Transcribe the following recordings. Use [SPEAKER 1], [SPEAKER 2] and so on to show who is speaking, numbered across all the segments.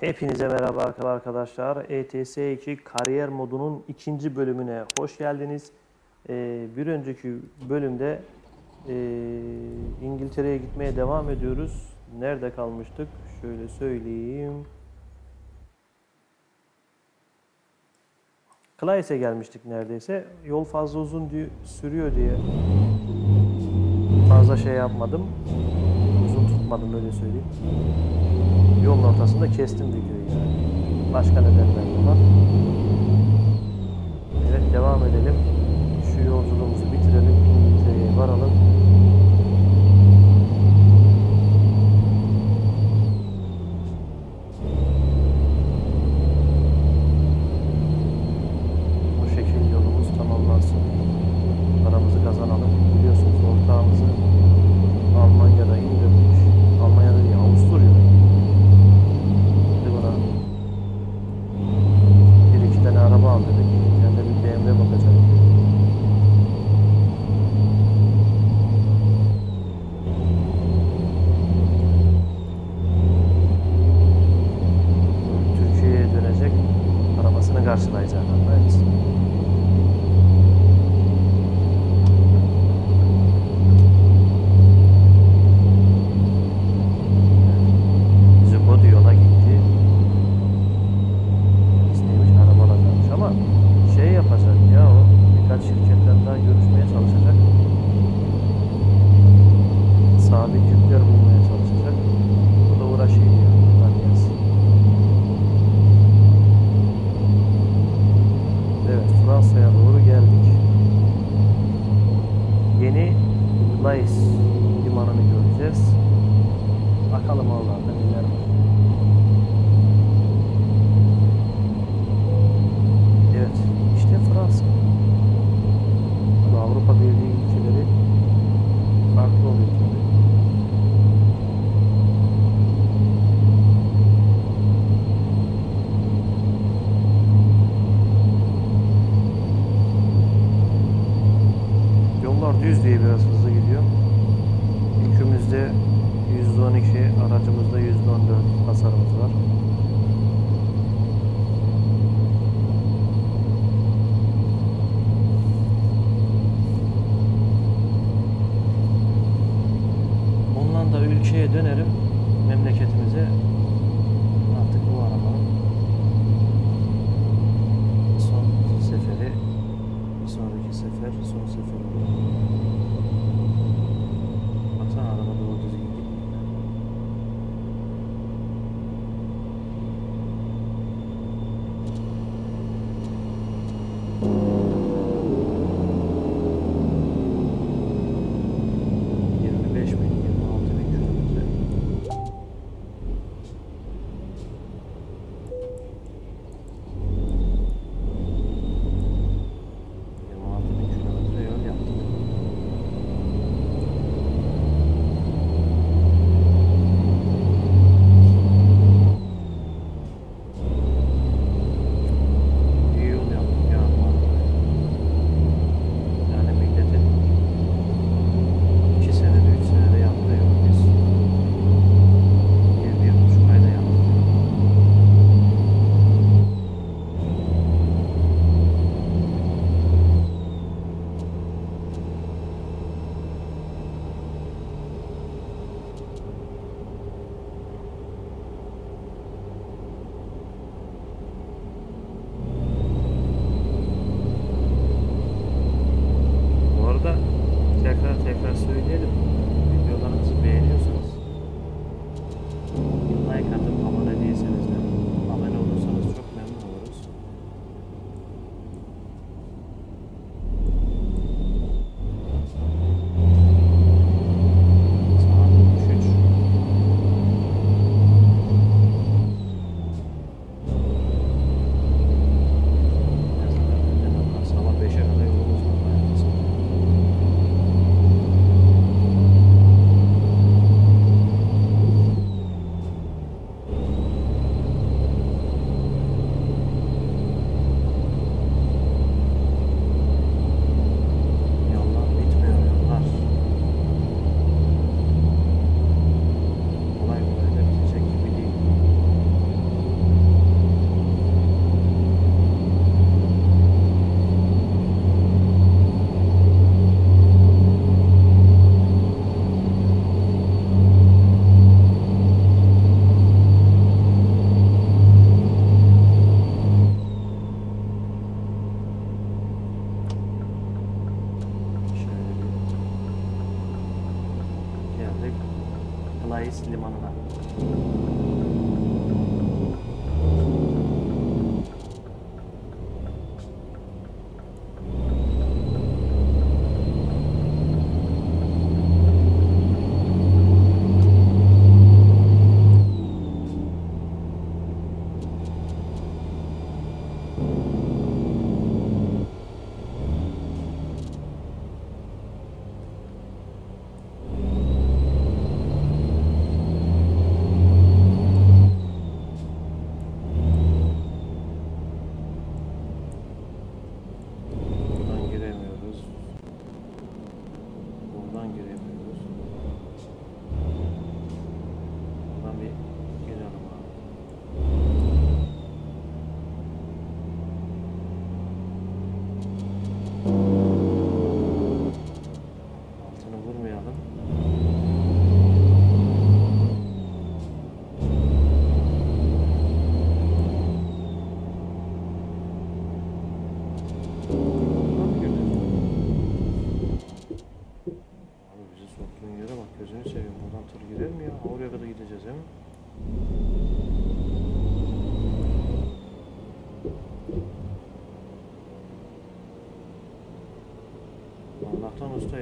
[SPEAKER 1] Hepinize merhaba arkadaşlar. ETS2 kariyer modunun ikinci bölümüne hoş geldiniz. E, bir önceki bölümde e, İngiltere'ye gitmeye devam ediyoruz. Nerede kalmıştık? Şöyle söyleyeyim. Clays'e gelmiştik neredeyse. Yol fazla uzun diye, sürüyor diye fazla şey yapmadım. Uzun tutmadım öyle söyleyeyim yolun ortasında kestim videoyu yani. Başka nedenler var. Evet devam edelim. Şu yolculuğumuzu bitirelim. İngiltere'ye varalım.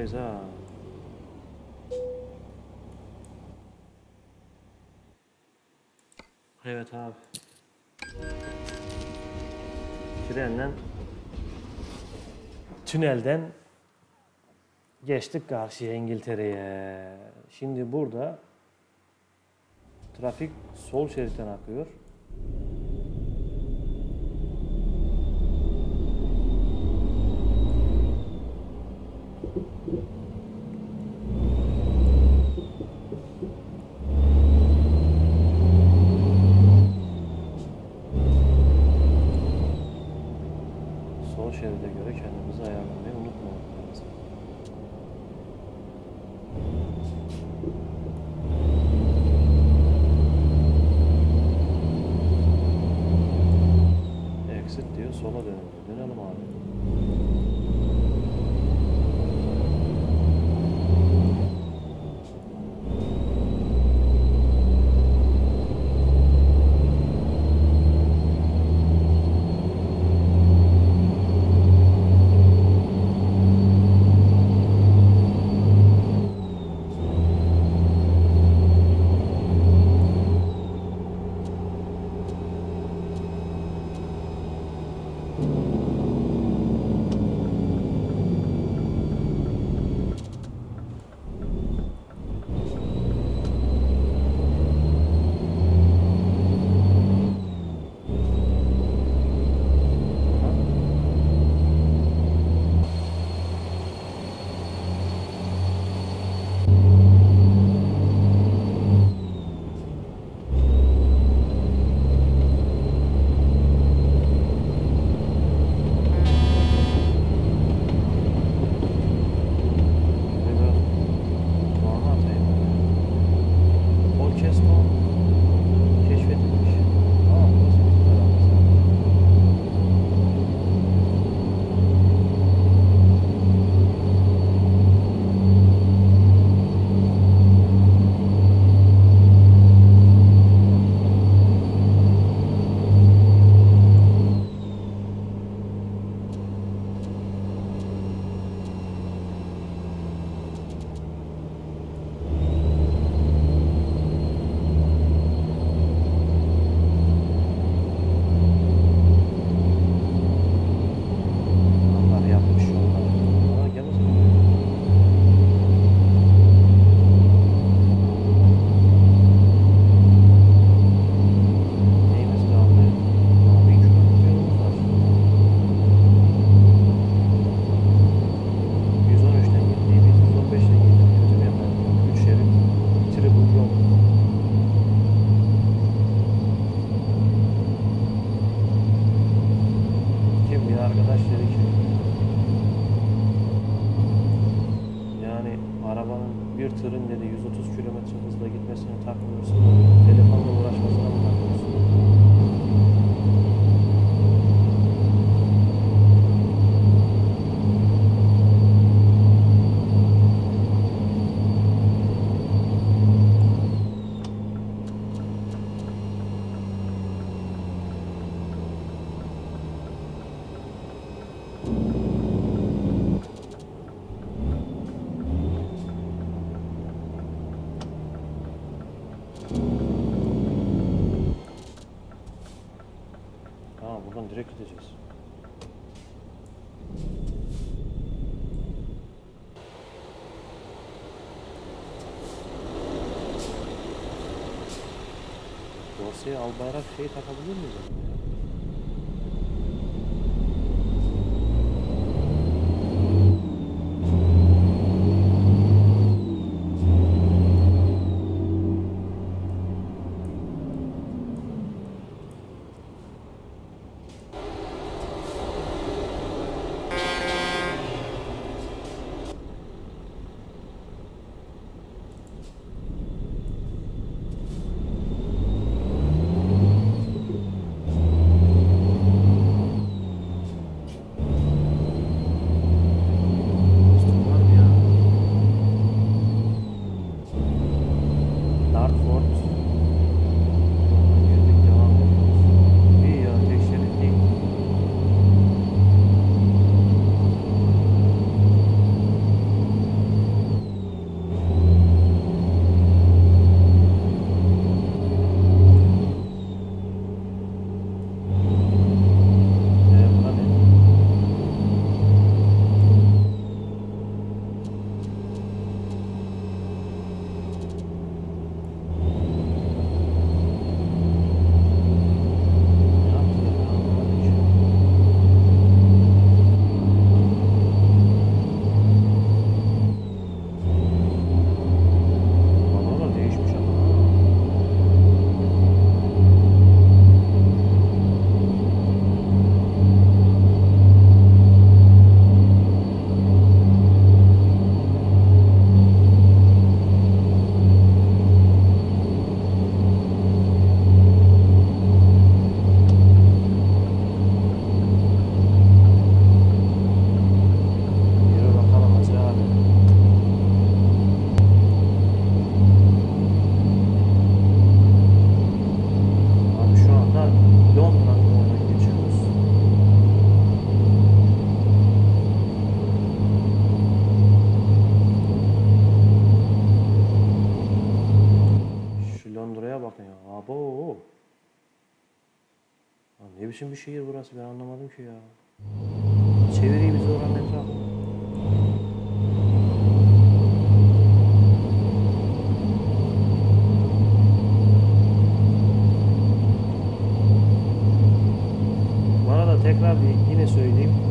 [SPEAKER 1] Buradayız ha. Evet abi. Trenden tünelden geçtik karşıya İngiltere'ye. Şimdi burada trafik sol şeritten akıyor. Albayrak tá takabilir miyiz? Biçim bir şehir burası ben anlamadım ki ya. Çeviriyi bize oran etrafı. Bu arada tekrar bir yine söyleyeyim.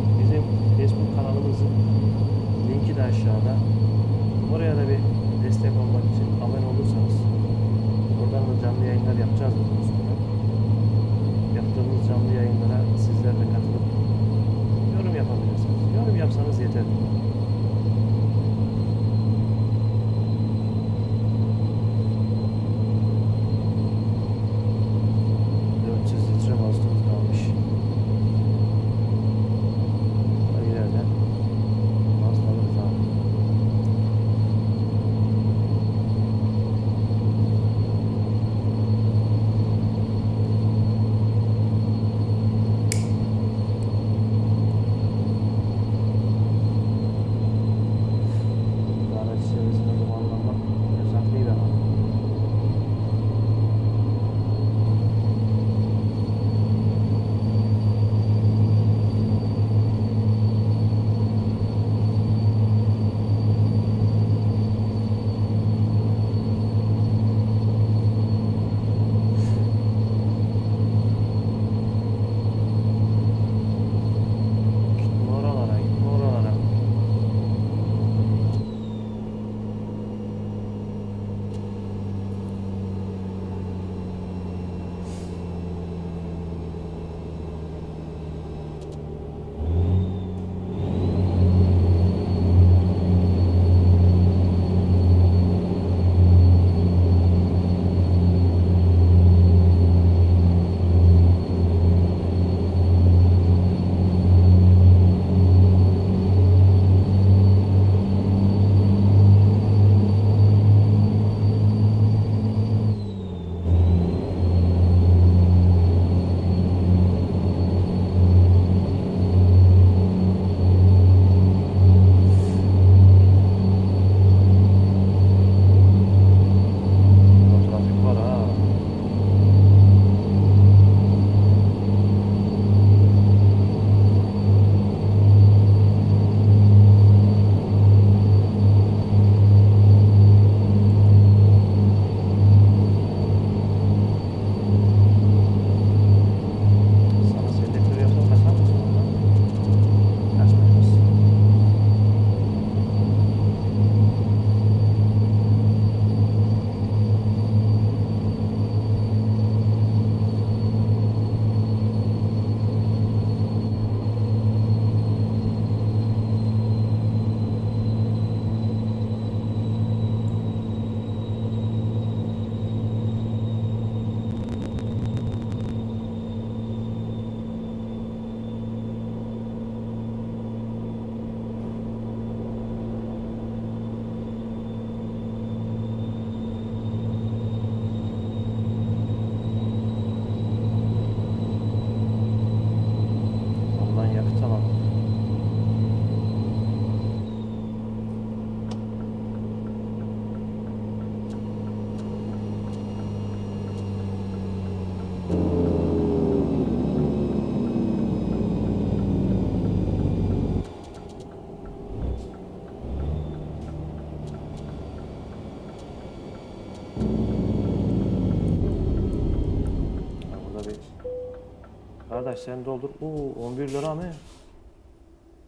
[SPEAKER 1] Kardeş sen doldur. Oo 11 lira mı?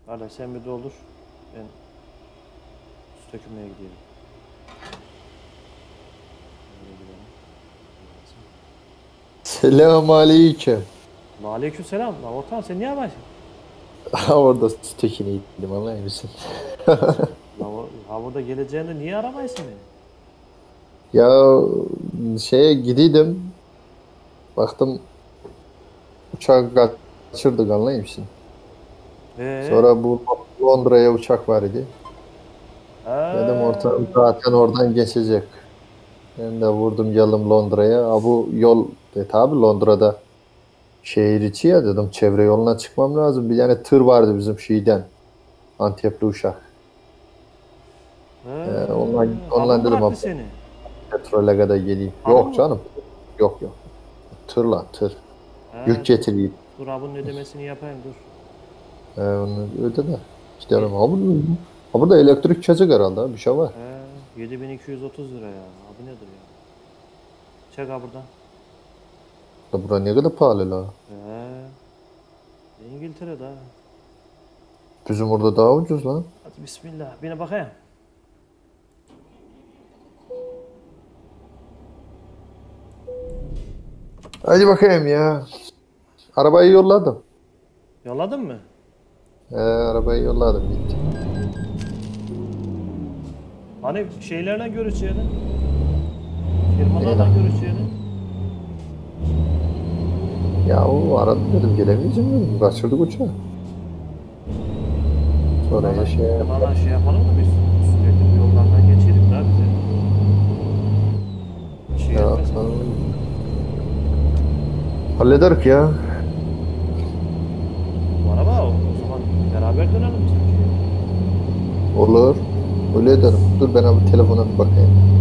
[SPEAKER 1] Kardeş sen bir doldur. Ben su dökülmeye gidiyorum.
[SPEAKER 2] Selam aleyküm.
[SPEAKER 1] Aleyküm selam. Lan ortam sen niye yaparsın?
[SPEAKER 2] Orada stekini gittim anlayır mısın?
[SPEAKER 1] Ha burada geleceğinde niye aramayasın beni?
[SPEAKER 2] Ya şeye gidiydim. Baktım uçak kaçırdık anlayır mısın?
[SPEAKER 1] Ee,
[SPEAKER 2] Sonra bu Londra'ya uçak var idi.
[SPEAKER 1] ha,
[SPEAKER 2] Dedim ortam zaten oradan geçecek. Ben de vurdum geldim Londra'ya. Bu yol e, tabi Londra'da şehir içi ya dedim çevre yoluna çıkmam lazım. Bir tane tır vardı bizim şeyden. Antepli uşak. Ee, ondan- ondan dedim abi. Petrole kadar geleyim. Yok
[SPEAKER 1] mı?
[SPEAKER 2] canım. Yok yok. Tırla tır. Yük getireyim.
[SPEAKER 1] Dur ha bunun ödemesini yapayım dur.
[SPEAKER 2] Ee, onu öde de. Gidelim. Ha, bu, ha burada elektrik kesik herhalde. ha, Bir şey var.
[SPEAKER 1] He, 7230 lira ya. Abi nedir ya? Çek ha buradan.
[SPEAKER 2] Da bura ne kadar pahalı la.
[SPEAKER 1] He. İngiltere'de ha.
[SPEAKER 2] Bizim orada daha ucuz lan.
[SPEAKER 1] Hadi bismillah. Bine bakayım.
[SPEAKER 2] Hadi bakayım ya. Arabayı yolladım.
[SPEAKER 1] Yolladın mı?
[SPEAKER 2] Ee, arabayı yolladım gitti.
[SPEAKER 1] Hani şeylerle görüşeceğini? Firmalarla görüşeceğini?
[SPEAKER 2] Ya o aradı dedim gelemeyeceğim dedim. Kaçırdık uçağı. Sonra ya şey yap-
[SPEAKER 1] Bunlarla şey yapalım da biz sürekli bu yollardan geçelim daha bize. Şey
[SPEAKER 2] ya tamam. Hallederik ya.
[SPEAKER 1] Bu araba o, o zaman beraber dönelim.
[SPEAKER 2] Olur. Öyle ederim. Dur ben abi telefona bir bakayım.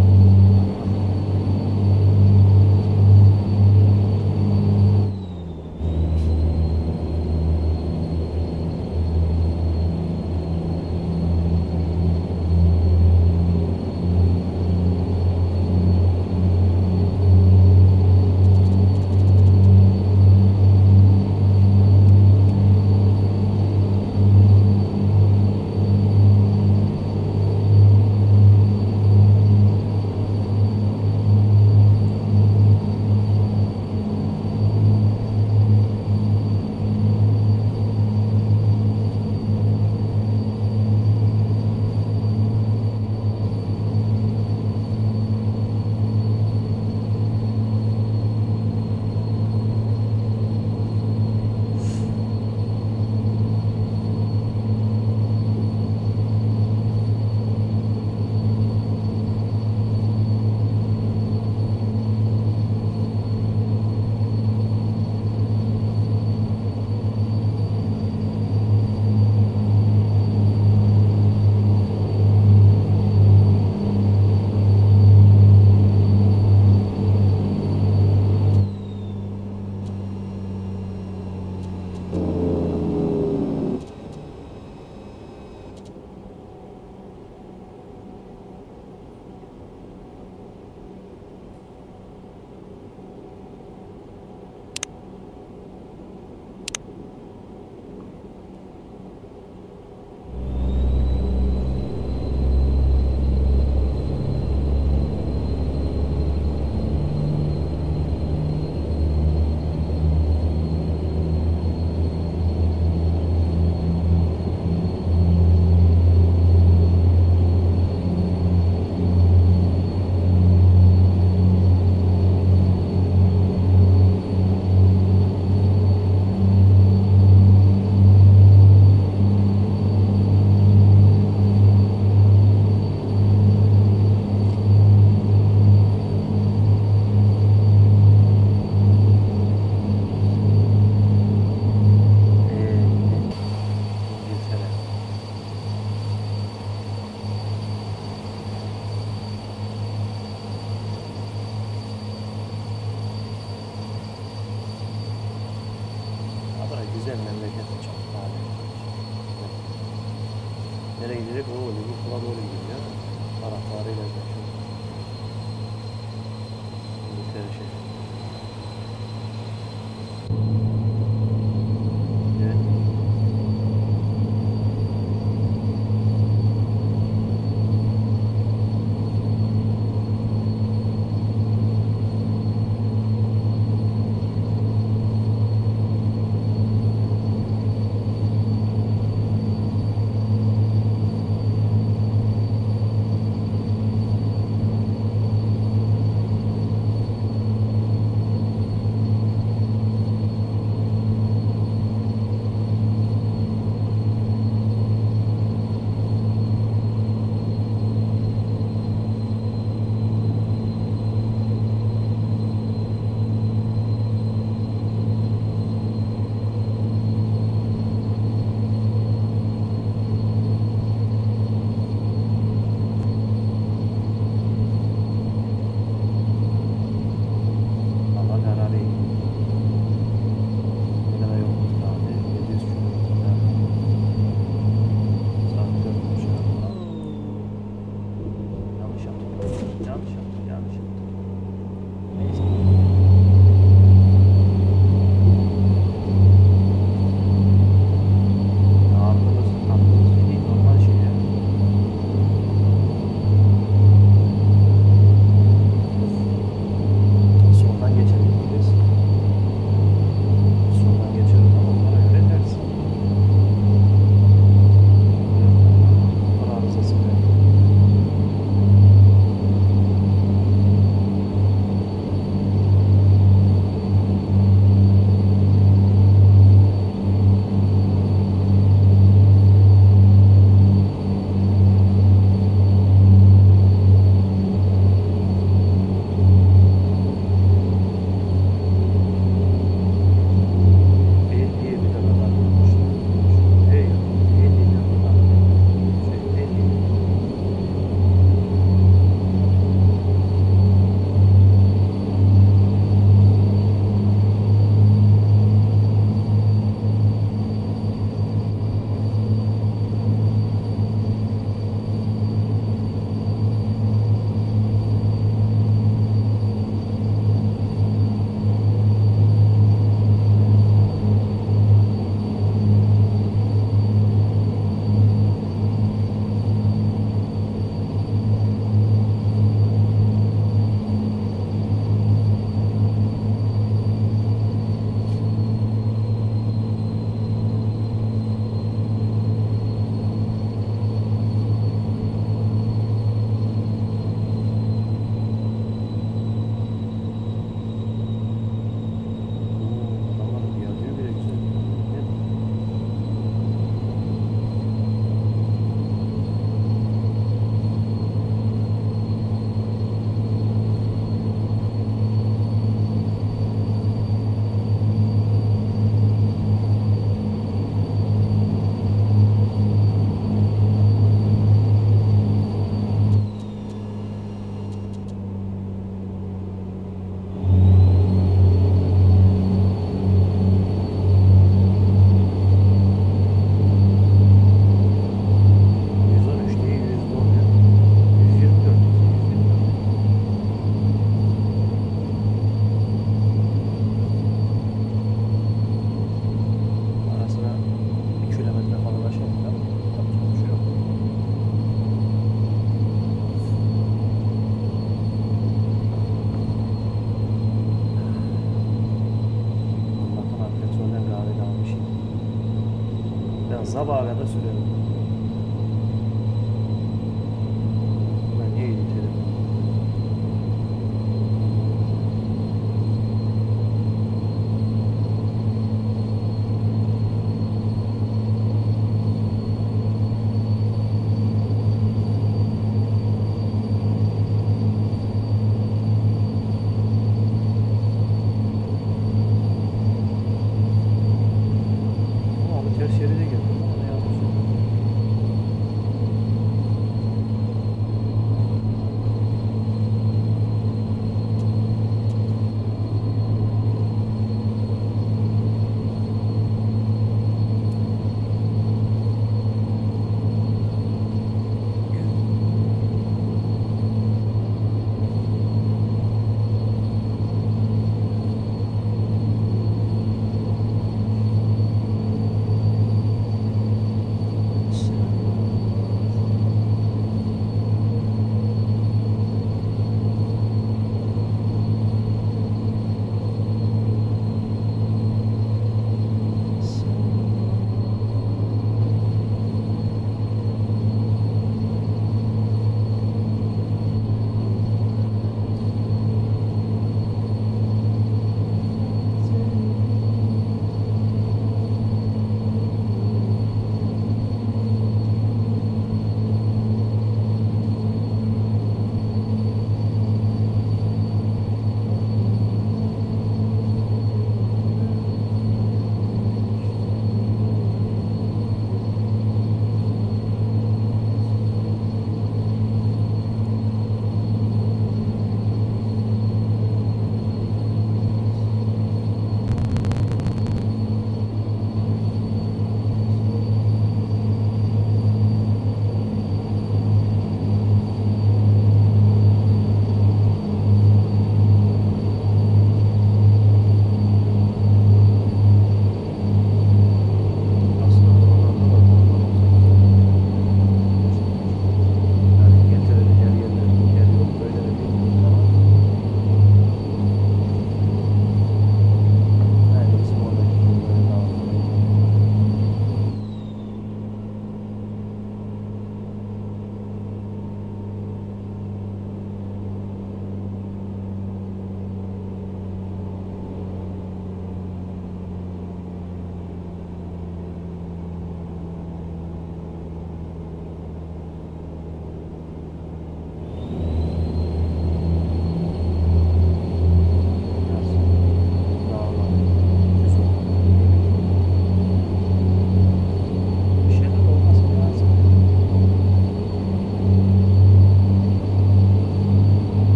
[SPEAKER 1] Sabaha kadar sürer.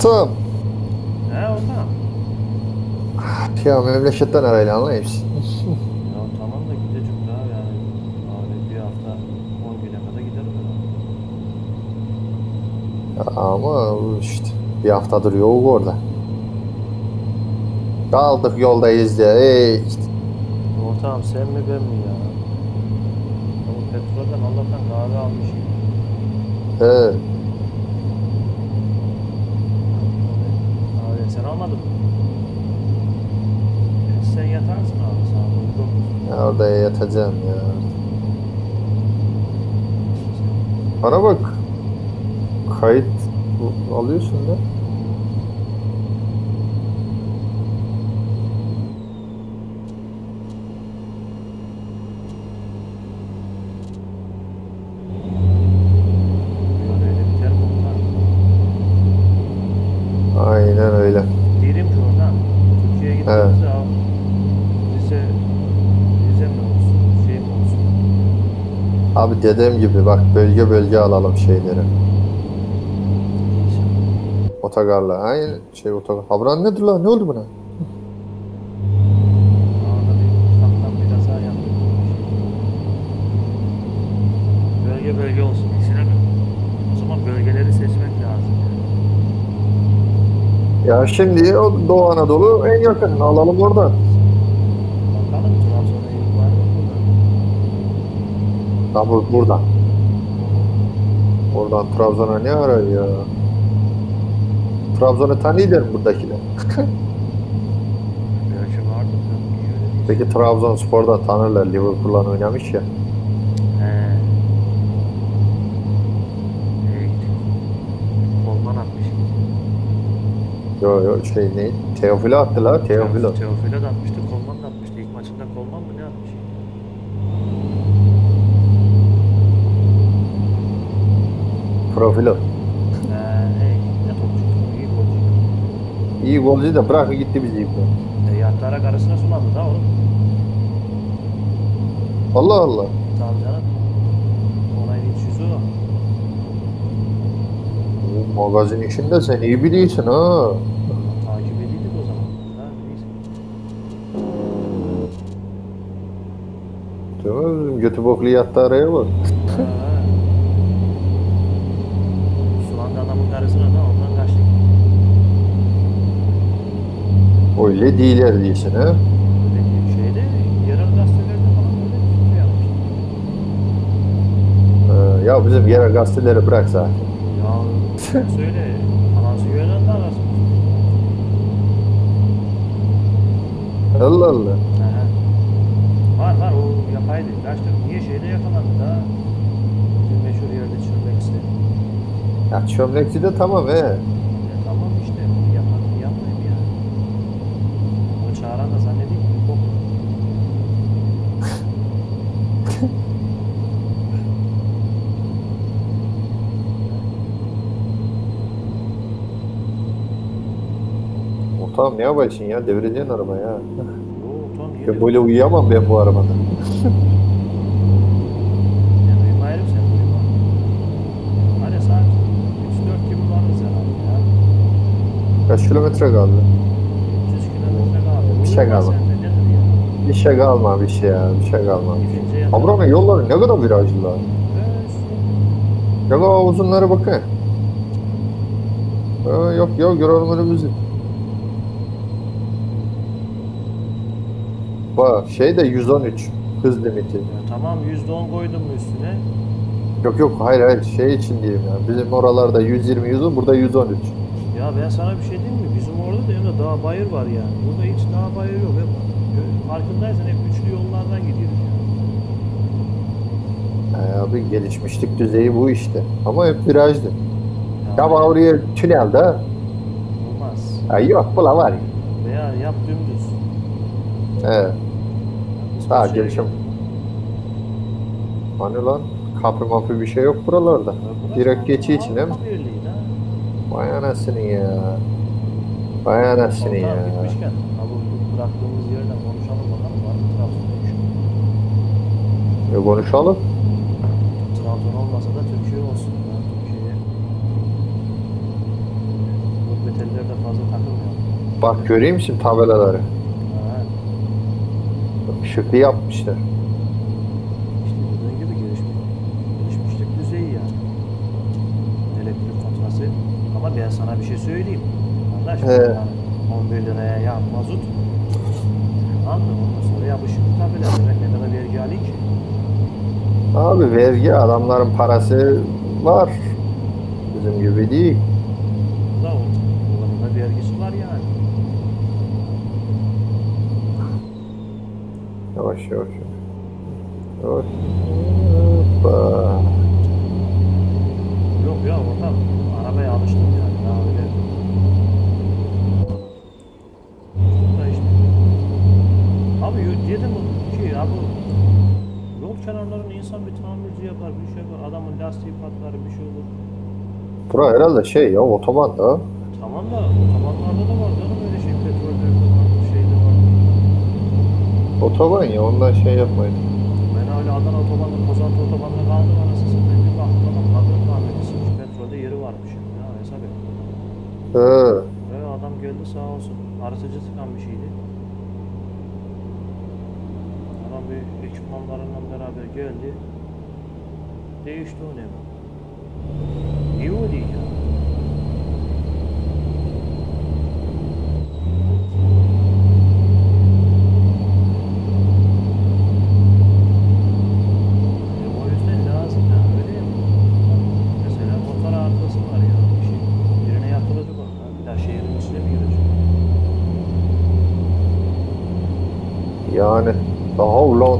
[SPEAKER 2] Otum.
[SPEAKER 1] He ortam.
[SPEAKER 2] Ya memleketten arayla anlayayım.
[SPEAKER 1] Ya tamam da gidecek daha yani. Abi bir hafta 10 güne kadar giderim ben.
[SPEAKER 2] Ama işte bir haftadır yok orada. Kaldık yoldayız ya. Ey.
[SPEAKER 1] Ortağım sen mi ben mi ya? Bu petrolden Allah'tan kahve almış.
[SPEAKER 2] He.
[SPEAKER 1] Mı? E, Sen yatarsın abi sana uygun.
[SPEAKER 2] Ya orada yatacağım ya. Bana bak. Kayıt alıyorsun da.
[SPEAKER 1] Böyle öyle biter mi ortağım?
[SPEAKER 2] Aynen öyle.
[SPEAKER 1] Diyelim ki oradan Türkiye'ye gittiğimizde al. Rize, Rize mi olsun, şey mi olsun?
[SPEAKER 2] Abi dediğim gibi bak bölge bölge alalım şeyleri. Otogarla. Aynen şey otogar. Habran nedir lan? Ne oldu buna?
[SPEAKER 1] Bölge bölge olsun. Mi? O zaman bölgeleri seçmek lazım.
[SPEAKER 2] Ya şimdi o Doğu Anadolu en yakın. Alalım oradan.
[SPEAKER 1] Bakalım Trabzon'a ilgi var mı
[SPEAKER 2] bu- buradan. Oradan Trabzon'a ne arar ya? Trabzon'u tanıyorlar buradakiler? Peki Trabzonspor'da tanırlar. Liverpool'la oynamış ya.
[SPEAKER 1] He. Kolman atmış.
[SPEAKER 2] Yo yo şey ne? Teofilo attılar. Teofilo.
[SPEAKER 1] Teofilo da atmıştı. İlk maçında Kolman mı ne atmış?
[SPEAKER 2] Profilo.
[SPEAKER 1] Topçu, iyi golcü.
[SPEAKER 2] De bırakın gitti bizi. iple.
[SPEAKER 1] E, yatlara karısına sulandı da oğlum.
[SPEAKER 2] Allah Allah.
[SPEAKER 1] Tabii canım. Olayın iç yüzü o.
[SPEAKER 2] Bu magazin işinde sen iyi biliyorsun ha.
[SPEAKER 1] Takip ediydik o zaman. Ha?
[SPEAKER 2] Bizim Götü boklu yattı araya bak.
[SPEAKER 1] Ha, ha. Sulandı adamın karısına da ondan kaçtık.
[SPEAKER 2] Öyle değiller diyorsun ha.
[SPEAKER 1] Şeyde yerel gazetelerde falan böyle bir şey yapmıştı.
[SPEAKER 2] Ee, ya bizim yerel gazeteleri bırak zaten.
[SPEAKER 1] Ya söyle. Anası yönen de arasın.
[SPEAKER 2] Allah Allah.
[SPEAKER 1] Aha. Var var o yapaydı. Kaçtı. Niye şeyde yakalandı da? Bizim meşhur yerde istedi.
[SPEAKER 2] Ya çömlekçi de tamam he.
[SPEAKER 1] Ya tamam işte. Yapan yapmayayım ya. O çağıran da zannedeyim ki bok.
[SPEAKER 2] Ortağım ne yaparsın ya? Devireceksin araba ya.
[SPEAKER 1] Tom niye?
[SPEAKER 2] Ben böyle uyuyamam ben bu arabada.
[SPEAKER 1] Ben uyumayırım sen uyuma. Hadi saat 3-4 gibi varız herhalde ya.
[SPEAKER 2] Kaç kilometre kaldı?
[SPEAKER 1] 300 kilometre kaldı.
[SPEAKER 2] Bir şey
[SPEAKER 1] ya?
[SPEAKER 2] Bir şey kalma bir şey ya. Bir şey kalma.
[SPEAKER 1] Gidince yatalım.
[SPEAKER 2] Abranın yolları ne kadar virajlı lan.
[SPEAKER 1] Ee,
[SPEAKER 2] kadar uzunlara bakın. Ha, yok yok görelim önümüzü. Bak şey de 113 hız limiti.
[SPEAKER 1] Ya tamam %10 koydum mu üstüne?
[SPEAKER 2] Yok yok hayır hayır şey için diyeyim ya. Bizim oralarda 120 110 burada 113.
[SPEAKER 1] Ya ben sana bir şey diyeyim mi? Bizim orada da de dağ bayır var yani. Burada hiç dağ bayır yok. Hep, farkındaysan hep üçlü yollardan gidiyoruz yani.
[SPEAKER 2] He abi gelişmişlik düzeyi bu işte. Ama hep virajlı.
[SPEAKER 1] Ya,
[SPEAKER 2] Ya oraya tünelde.
[SPEAKER 1] Olmaz.
[SPEAKER 2] Ha, yok bula var ya.
[SPEAKER 1] Veya yap dümdüz.
[SPEAKER 2] Daha
[SPEAKER 1] bu şeye
[SPEAKER 2] gelişim. Hani lan kapı mapı bir şey yok buralarda.
[SPEAKER 1] Ya
[SPEAKER 2] Direkt mi?
[SPEAKER 1] Birliği ha.
[SPEAKER 2] Vay anasını ya. Vay anasını ya.
[SPEAKER 1] gitmişken ha bıraktığımız yerden konuşalım bakalım var mı Trabzon'da iş?
[SPEAKER 2] E konuşalım.
[SPEAKER 1] Trabzon olmasa da Türkiye olsun. Ya, Türkiye'ye. Gurbet ellerde fazla takılmayalım.
[SPEAKER 2] Bak göreyim misin tabelaları? Şıklı yapmışlar.
[SPEAKER 1] işte dediğin gibi gelişmiş, gelişmişlik düzeyi yani. Elektrik faturası. Ama ben sana bir şey söyleyeyim. Arkadaş
[SPEAKER 2] He.
[SPEAKER 1] yani 11 liraya ya mazot. Anladım ondan sonra ya bu şimdi tabii demek ne kadar vergi alayım ki?
[SPEAKER 2] Abi vergi adamların parası var. Bizim gibi değil.
[SPEAKER 1] Da o. Bunların da vergisi var yani.
[SPEAKER 2] Yavaş yavaş. yavaş. Hoppa.
[SPEAKER 1] Yok ya ortam arabaya alıştım yani. Daha öyle. Da işte. Abi dedim ki abi yol kenarlarında insan bir tamirci yapar, bir şey yapar. Adamın lastiği patlar, bir şey olur.
[SPEAKER 2] Bura herhalde şey ya otoban da.
[SPEAKER 1] Tamam da otobanlarda da var canım öyle şey. Petrollerde var, şeyde var.
[SPEAKER 2] Otoban ya ondan şey yapmayın.
[SPEAKER 1] Ben öyle Adana otobanda, Kozant otobanda kaldım anasını satayım. Bir baktım adam kadın tamircisi. Petrolde yeri varmış. Ya hesap et.
[SPEAKER 2] He.
[SPEAKER 1] Ve adam geldi sağ olsun. Arıtıcı tıkan bir şeydi. Adam bir ekipmanlarıyla beraber geldi. Değişti o ne mi? İyi o değil ya. E, o yüzden lazım ya öyle ya. Mesela motor arızası var ya bir şey. Birine yapılacak orada. Bir daha şehrin içine mi girecek?
[SPEAKER 2] Yani daha Londra neydi la?
[SPEAKER 1] Bir sürü olur.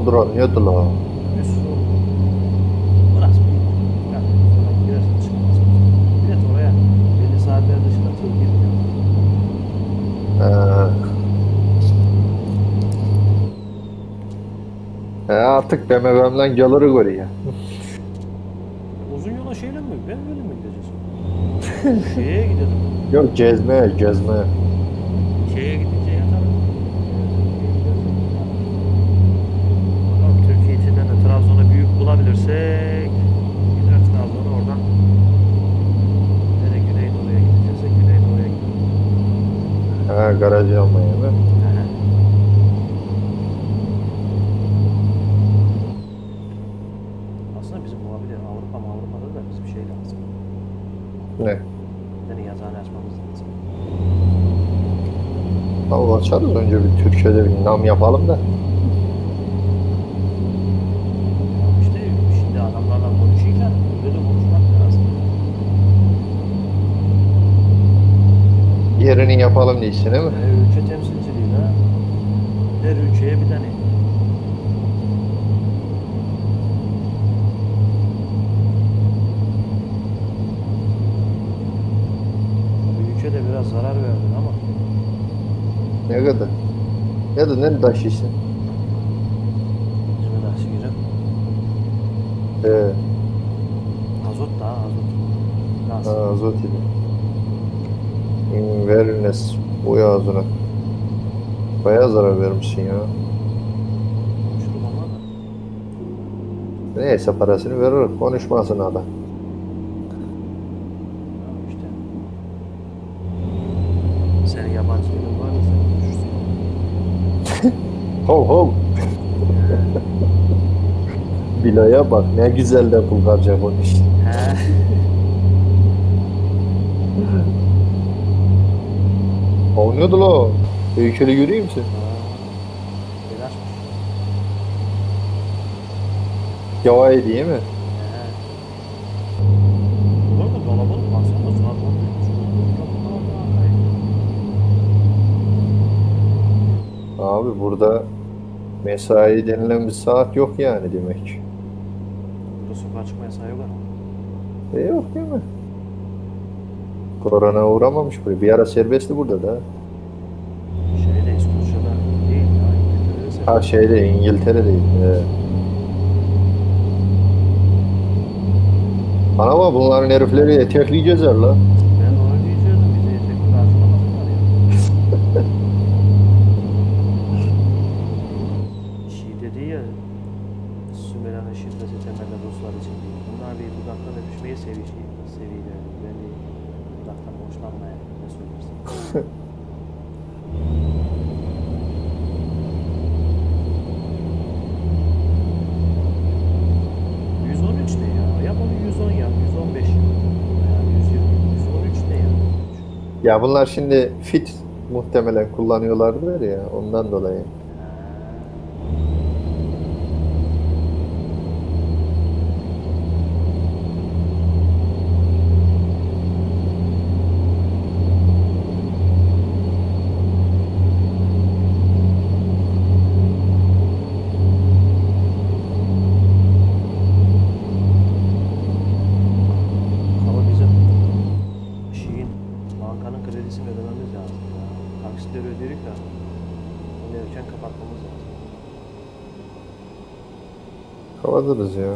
[SPEAKER 1] Burası büyük. Yani sonra girersin çıkamazsın. Millet oraya belli saatler dışında tır girmiyor.
[SPEAKER 2] He. He artık BMW'mden geliri görüyor.
[SPEAKER 1] Uzun yola şeyle mi? Ben böyle mi gideceğiz? Şeye gidelim.
[SPEAKER 2] Yok gezmeye gezmeye.
[SPEAKER 1] Şeye gidince yatarım. Bakalım Türkiye içinden de Trabzon'u büyük bulabilirsek gider Trabzon'a oradan nereye Güneydoğu'ya gideceğiz Güneydoğu'ya gidelim.
[SPEAKER 2] He garajı almaya mı?
[SPEAKER 1] Aslında bizim muhabiri Avrupa Avrupa'da da bizim şey lazım.
[SPEAKER 2] Ne?
[SPEAKER 1] Yani yazıhane açmamız lazım.
[SPEAKER 2] Tamam açarız önce bir Türkiye'de bir nam yapalım da.
[SPEAKER 1] Ya işte şimdi adamlarla konuşurken böyle de konuşmak lazım.
[SPEAKER 2] Yerini yapalım diyorsun değil mi?
[SPEAKER 1] Her ülke temsilciliği ha. Her ülkeye bir tane. Ülke de biraz zarar verdi ama
[SPEAKER 2] Ne kadar? Ya da ne taşıyorsun? Ağzına. Bayağı zarar vermişsin ya. Neyse parasını verir. Konuşmasın adam. Hov hov. Bilaya bak ne güzel de Bulgarca konuş.
[SPEAKER 1] He.
[SPEAKER 2] Oynuyordu la. Heykeli göreyim misin?
[SPEAKER 1] Telaşmış.
[SPEAKER 2] Yavai değil mi?
[SPEAKER 1] He. Bu arada kalabalık baksana saat 11.
[SPEAKER 2] Abi burada mesai denilen bir saat yok yani demek.
[SPEAKER 1] Burada sokağa çıkma yasağı yok ama.
[SPEAKER 2] E yok değil mi? Korona uğramamış buraya. Bir ara serbestti burada da.
[SPEAKER 1] Şeyde İskoçya'da değil ya. İngiltere'de.
[SPEAKER 2] Ha şeyde İngiltere'deydi. Evet. Ama bunların herifleri etekleyeceğiz la.
[SPEAKER 1] Ben onu diyecektim. Bize yeterli karşılamasınlar ya. şey dedi ya Sümela'nın şiddeti temelde Ruslar için değil. Bunlar bir dudaktan öpüşmeye sevi seviyle. Beni dudaktan hoşlanmaya ne söylersin. ...113 ne ya? Yap onu 110 yap, 115 yap. Veya 120, 113 ne ya?
[SPEAKER 2] Bunlar şimdi fit muhtemelen kullanıyorlardır ya ondan dolayı.
[SPEAKER 1] Ama bizim şeyin bankanın kredisini ödememiz lazım. Taksitleri ödüyoruz da onu erken kapatmamız lazım.
[SPEAKER 2] Kapatırız ya.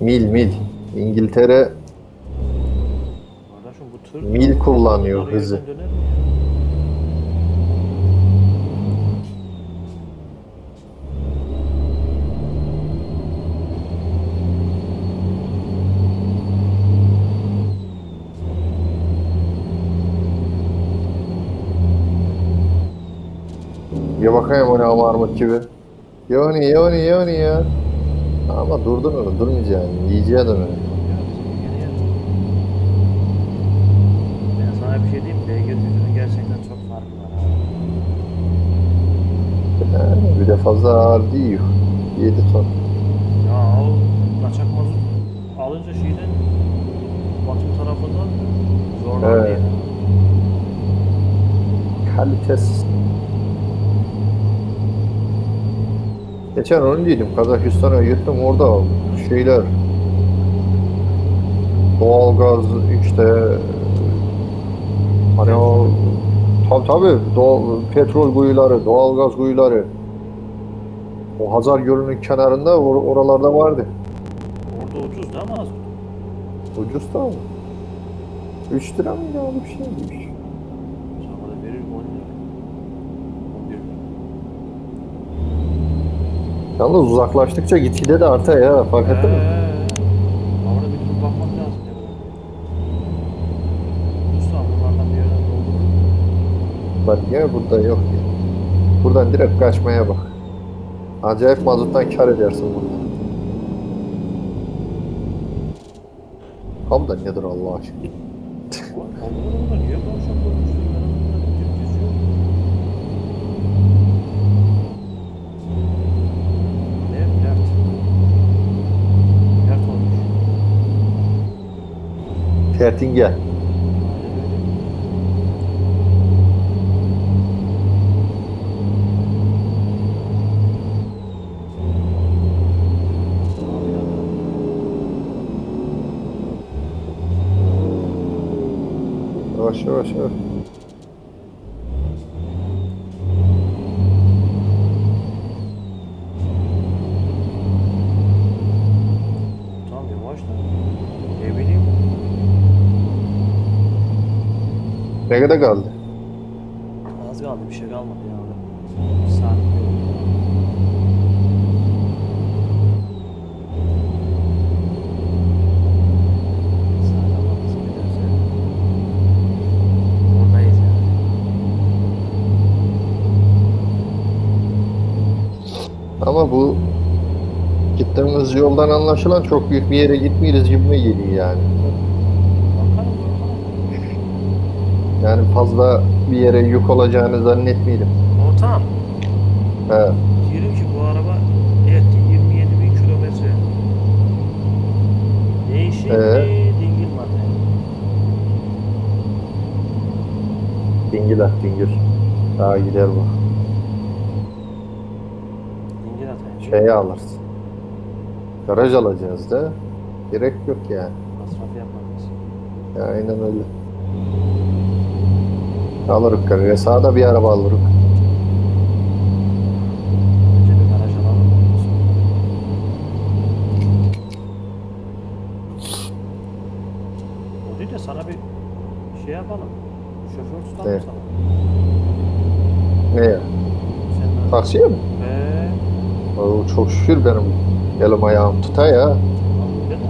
[SPEAKER 2] Mil mil. İngiltere
[SPEAKER 1] Kardeşim bu tır
[SPEAKER 2] mil kullanıyor hızı.
[SPEAKER 1] döner mi ya?
[SPEAKER 2] Ya bakayım o ne amarmut gibi. Yoni yoni yoni ya. Ama durdun onu durmayacaksın.
[SPEAKER 1] Bizim yeni yer. Ben sana bir şey diyeyim? Beygir gerçekten çok farkı var.
[SPEAKER 2] Yani bir de fazla ağır değil. 7 ton.
[SPEAKER 1] Ya o kaçak mazot alınca şeyden Batı tarafından zorlandı
[SPEAKER 2] Evet. Kalitesiz. Geçen onu dedim. Kazakistan'a gittim orada şeyler doğalgaz işte hani o tabi tabi doğal, petrol kuyuları, doğalgaz kuyuları o Hazar Gölü'nün kenarında or- oralarda vardı.
[SPEAKER 1] Orada ucuz değil mi az?
[SPEAKER 2] Ucuz da mı? 3 lira mıydı öyle bir şeymiş.
[SPEAKER 1] Sana da verir 10 lira. 11 lira.
[SPEAKER 2] Yalnız uzaklaştıkça gitgide de artar ya fark ettin mi?
[SPEAKER 1] Orada bir dur bakmak lazım. kadar. Usta bunlardan bir yerden doldurur.
[SPEAKER 2] Bak niye burada yok ya? Buradan direkt kaçmaya bak. Acayip mazottan kar edersin burada. Tam da nedir Allah aşkına?
[SPEAKER 1] Allah'ım da niye tavşan koymuşsun? Ben onunla dümdüz yok. Ne? Dert. Dert olmuş. Ya.
[SPEAKER 2] Yavaş yavaş yavaş.
[SPEAKER 1] Tamam yavaş da. Ne bileyim.
[SPEAKER 2] Ne kadar kaldı?
[SPEAKER 1] Az kaldı bir şey kalmadı ya. Bir saat.
[SPEAKER 2] Ama bu gittiğimiz yoldan anlaşılan çok büyük bir yere gitmeyiz gibi mi geliyor yani?
[SPEAKER 1] Bakalım bakalım.
[SPEAKER 2] Yani fazla bir yere yük olacağını zannetmeyelim.
[SPEAKER 1] Ortam.
[SPEAKER 2] He.
[SPEAKER 1] Diyelim ki bu araba etti 27 bin kilometre. Değişik
[SPEAKER 2] Ee?
[SPEAKER 1] bir dingil madde.
[SPEAKER 2] Dingil at dingil. Daha gider bu.
[SPEAKER 1] Dingil atayım.
[SPEAKER 2] Şeyi alırsın. Garaj alacağız da. Gerek yok yani.
[SPEAKER 1] Masraf yapmamız.
[SPEAKER 2] Ya aynen öyle. Alırız garajı. Sağda bir araba alırız.
[SPEAKER 1] Önce bir garaj alalım. ondan sonra. O değil de sana bir şey yapalım. Şoför tutalım
[SPEAKER 2] Ne?
[SPEAKER 1] sana.
[SPEAKER 2] Ne ya?
[SPEAKER 1] Sen
[SPEAKER 2] Taksiye mi?
[SPEAKER 1] Eee
[SPEAKER 2] Oo, çok şükür benim elim ayağım tuta ya.
[SPEAKER 1] öyle de.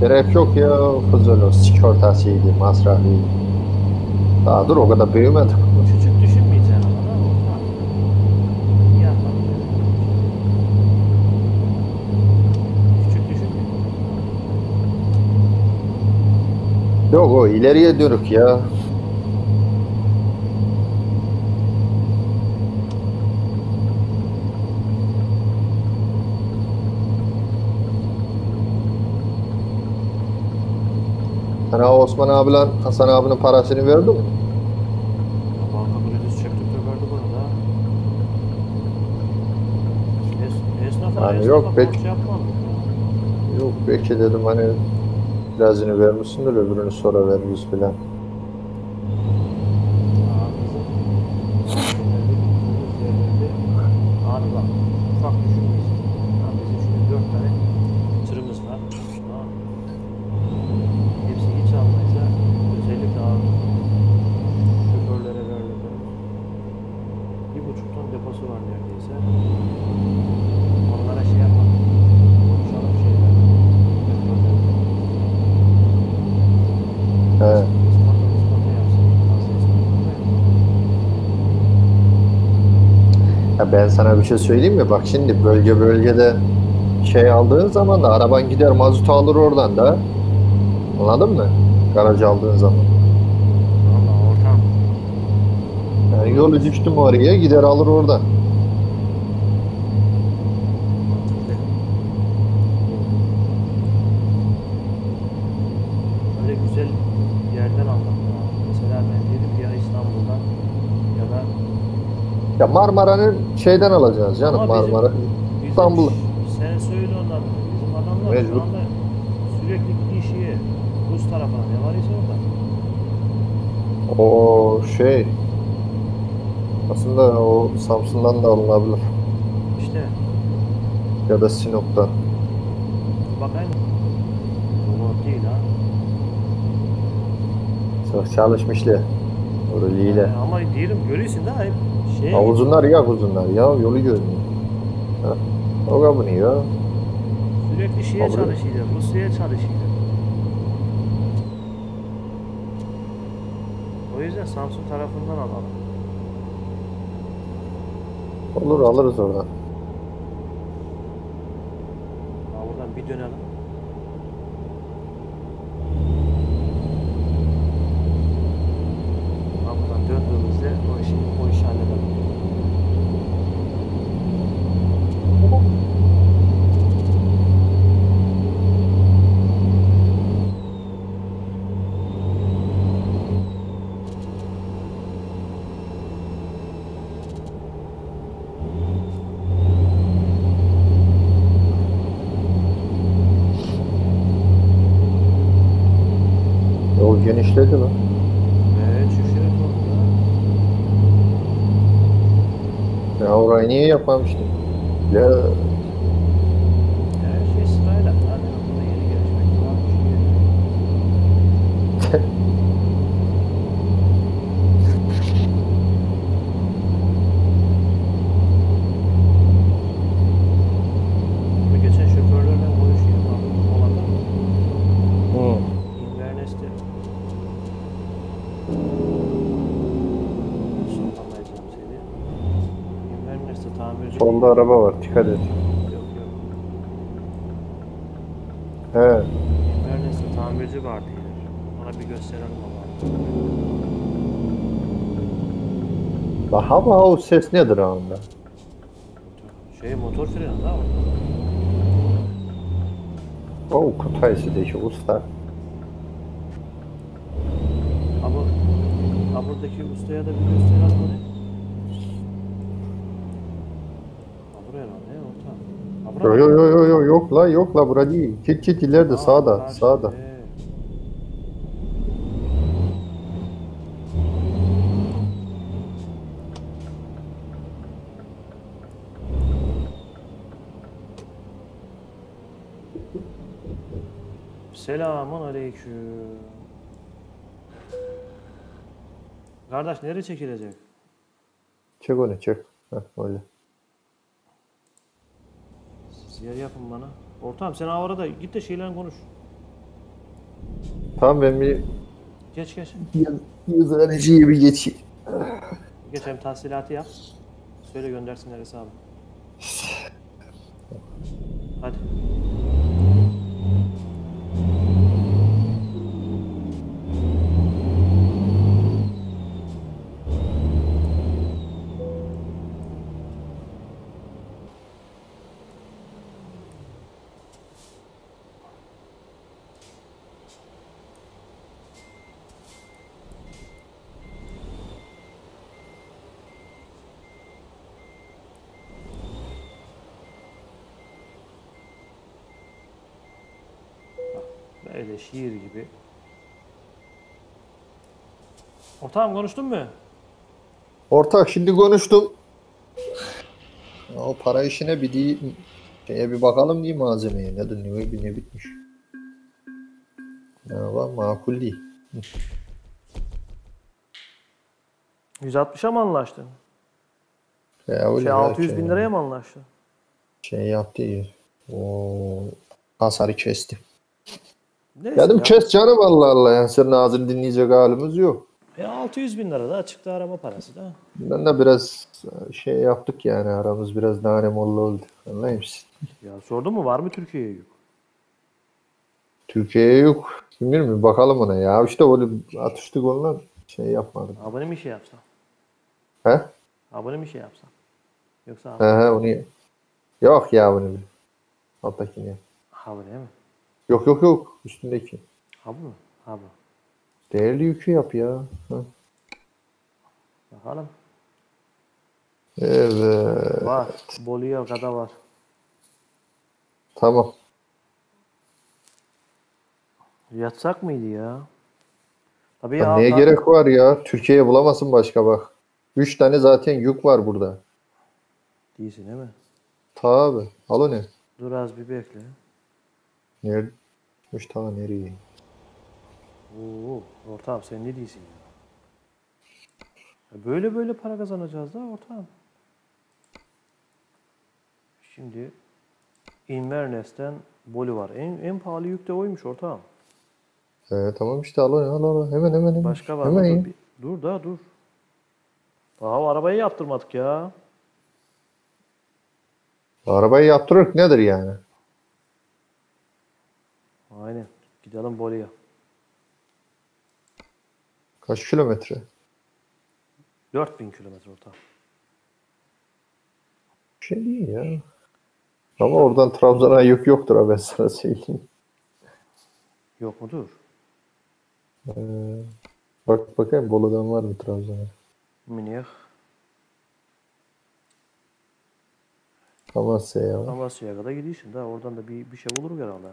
[SPEAKER 2] Gerek yok ya. Fızılı sigortasıydı, masrafıydı. Daha dur o kadar büyümedim.
[SPEAKER 1] Küçük düşünmeyeceksin ama. Yok o
[SPEAKER 2] ileriye dönük ya. Osman abiyle Hasan abinin parasını verdi mi?
[SPEAKER 1] Banka kredisi çektik de verdi bana da. Es, esnafa,
[SPEAKER 2] Yani
[SPEAKER 1] esnafa
[SPEAKER 2] yok,
[SPEAKER 1] yapmadık ya.
[SPEAKER 2] Yok belki dedim hani birazını vermişsindir öbürünü sonra veririz filan.
[SPEAKER 1] Abi bak ufak düşünmeyiz. Bizim şimdi dört tane tırımız var. Tamam mı? Hepsi hiç almaysa özellikle abi şoförlere verdikleri bir buçuk ton deposu var neredeyse. Onlara şey yapalım. Konuşalım şeyler.
[SPEAKER 2] He.
[SPEAKER 1] İspatla ispatla yapsın. Fazla ispatla yapsın.
[SPEAKER 2] Ya ben sana bir şey söyleyeyim mi? Bak şimdi bölge bölgede şey aldığın zaman da araban gider mazot alır oradan da. Anladın mı? Garaj aldığın zaman.
[SPEAKER 1] Valla ortam.
[SPEAKER 2] Yani yolu düştüm oraya gider alır oradan.
[SPEAKER 1] Mantıklı. Öyle güzel bir yerden almak lazım. Mesela ben dedim ya İstanbul'dan ya da
[SPEAKER 2] Ya Marmara'nın şeyden alacağız canım
[SPEAKER 1] Ama bizim-
[SPEAKER 2] Marmara.
[SPEAKER 1] bizim,
[SPEAKER 2] İstanbul.
[SPEAKER 1] Sen söyle ondan. Bizim adamlar
[SPEAKER 2] Mecbur.
[SPEAKER 1] şu anda sürekli şeye. Rus tarafına ne var ise orada.
[SPEAKER 2] O şey aslında o Samsun'dan da alınabilir.
[SPEAKER 1] İşte
[SPEAKER 2] Ya da Sinop'tan.
[SPEAKER 1] bakayım. Bu değil ha.
[SPEAKER 2] Çok çalışmışlar. Orayla.
[SPEAKER 1] Yani ama diyelim görüyorsun da hep şey
[SPEAKER 2] Ha, uzunlar ya uzunlar ya yolu görmüyor. Ha. O kabını ya.
[SPEAKER 1] sürekli şeye
[SPEAKER 2] Kabul et.
[SPEAKER 1] çalışıyorlar. Rusya'ya çalışıyorlar. O yüzden Samsun tarafından alalım.
[SPEAKER 2] Olur alırız oradan.
[SPEAKER 1] Ha, buradan bir dönelim. Ha, buradan döndüğümüzde o işi, o işi halledelim.
[SPEAKER 2] Fausto. Dikkat et. He.
[SPEAKER 1] Inverness'te tamirci var diyorlar. Ona bir gösterelim ama.
[SPEAKER 2] Daha mı o ses nedir anda?
[SPEAKER 1] Şey motor freni da orada.
[SPEAKER 2] O kutaysı de şu usta.
[SPEAKER 1] Ama ha buradaki ustaya da bir gösterelim onu. Ha buraya lan ne orta? Ha
[SPEAKER 2] Yo yo yo yo yo yok la yok la bura değil. Git git ileride sağda sağda.
[SPEAKER 1] Selamun aleyküm. Kardeş nereye çekilecek?
[SPEAKER 2] Çek onu çek. Heh, öyle.
[SPEAKER 1] Yer yapın bana. Ortam sen ha orada git de şeyle konuş.
[SPEAKER 2] Tamam ben bir
[SPEAKER 1] Geç geç.
[SPEAKER 2] yazıcıyı bir geçeyim.
[SPEAKER 1] Geç hem tahsilatı yap. Söyle göndersinler hesabı. Hadi. Öyle şiir gibi. Ortağım konuştun mu?
[SPEAKER 2] Ortak şimdi konuştum. O para işine bir değil, şeye bir bakalım diye malzemeye. Ne de ne, ne bitmiş. Ya var makul değil.
[SPEAKER 1] 160'a mı anlaştın?
[SPEAKER 2] Ya öyle
[SPEAKER 1] Şey
[SPEAKER 2] ya,
[SPEAKER 1] 600
[SPEAKER 2] şey-
[SPEAKER 1] bin liraya mı anlaştın?
[SPEAKER 2] Şey yaptı ya. O hasarı kesti.
[SPEAKER 1] Neyse
[SPEAKER 2] Dedim
[SPEAKER 1] ya.
[SPEAKER 2] kes canım Allah Allah ya. Senin ağzını dinleyecek halimiz yok.
[SPEAKER 1] E 600 bin lira da çıktı araba parası da.
[SPEAKER 2] Ben de biraz şey yaptık yani aramız biraz nane molla oldu. Anlayır mısın?
[SPEAKER 1] Ya sordun mu var mı Türkiye'ye yük?
[SPEAKER 2] Türkiye'ye yok. Bilmiyorum bir bakalım ona ya. İşte öyle atıştık onunla şey yapmadım.
[SPEAKER 1] Abone mi şey yapsam?
[SPEAKER 2] He?
[SPEAKER 1] Abone mi şey yapsam? Yoksa
[SPEAKER 2] He he onu Yok ya bunu bil. Alttakini.
[SPEAKER 1] abone mi?
[SPEAKER 2] Yok yok yok. Üstündeki.
[SPEAKER 1] Abi mı? Abi.
[SPEAKER 2] Değerli yükü yap ya. Hı.
[SPEAKER 1] Bakalım.
[SPEAKER 2] Evet.
[SPEAKER 1] Var. Bolu'ya kadar var.
[SPEAKER 2] Tamam.
[SPEAKER 1] Yatsak mıydı ya? Tabii
[SPEAKER 2] Ya neye gerek var ya? Türkiye'ye bulamasın başka bak. Üç tane zaten yük var burada.
[SPEAKER 1] Değilsin değil mi?
[SPEAKER 2] Tabi. Al o ne?
[SPEAKER 1] Dur az bir bekle.
[SPEAKER 2] Nerede? Üç tane nereye?
[SPEAKER 1] Oo, ortağım sen ne diyorsun ya? Ya Böyle böyle para kazanacağız da ortağım. Şimdi Inverness'ten Bolu var. En, en pahalı yük de oymuş ortağım.
[SPEAKER 2] Ee, tamam işte al onu al al. Hemen hemen hemen.
[SPEAKER 1] Başka var?
[SPEAKER 2] Hemen
[SPEAKER 1] Dur, bir- dur da dur. Daha o arabayı yaptırmadık ya.
[SPEAKER 2] Arabayı yaptırırık nedir yani?
[SPEAKER 1] Aynen. Gidelim Bolu'ya.
[SPEAKER 2] Kaç kilometre?
[SPEAKER 1] 4000 kilometre.
[SPEAKER 2] Bir şey değil ya. Ama oradan Trabzon'a yük yoktur ha ben sana söyleyeyim.
[SPEAKER 1] Yok mudur?
[SPEAKER 2] Ee, bak bakayım Bolu'dan var mı Trabzon'a?
[SPEAKER 1] Münih,
[SPEAKER 2] Amasya'ya.
[SPEAKER 1] Amasya'ya kadar gidiyorsun da oradan da bir, bir şey bulur herhalde.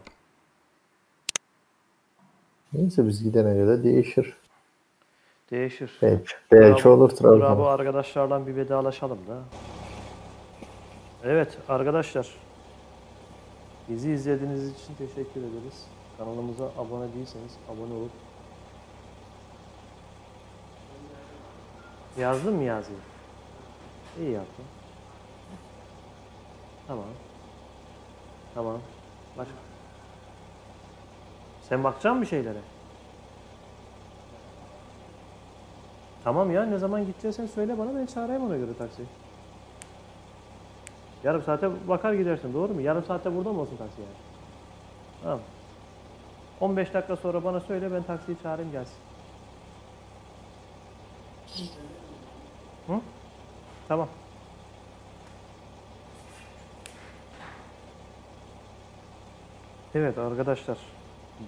[SPEAKER 2] Neyse biz gidene göre değişir.
[SPEAKER 1] Değişir.
[SPEAKER 2] Belki, belki
[SPEAKER 1] Bravo-
[SPEAKER 2] olur
[SPEAKER 1] Bravo
[SPEAKER 2] Trabzon.
[SPEAKER 1] arkadaşlardan bir vedalaşalım da. Evet arkadaşlar. Bizi izlediğiniz için teşekkür ederiz. Kanalımıza abone değilseniz abone olup Yazdın mı yazıyı? İyi yaptın. Tamam. Tamam. Başka. Sen bakacaksın bir şeylere. Tamam ya ne zaman gideceksen söyle bana ben çağırayım ona göre taksi. Yarım saate bakar gidersin doğru mu? Yarım saatte burada mı olsun taksi yani? Tamam. 15 dakika sonra bana söyle ben taksiyi çağırayım gelsin. Hı? Tamam. Evet arkadaşlar.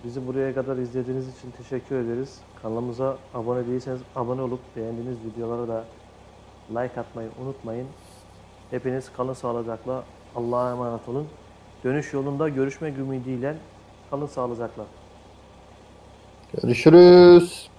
[SPEAKER 1] Bizi buraya kadar izlediğiniz için teşekkür ederiz. Kanalımıza abone değilseniz abone olup beğendiğiniz videolara da like atmayı unutmayın. Hepiniz kalın sağlıcakla. Allah'a emanet olun. Dönüş yolunda görüşmek ümidiyle kalın sağlıcakla.
[SPEAKER 2] Görüşürüz.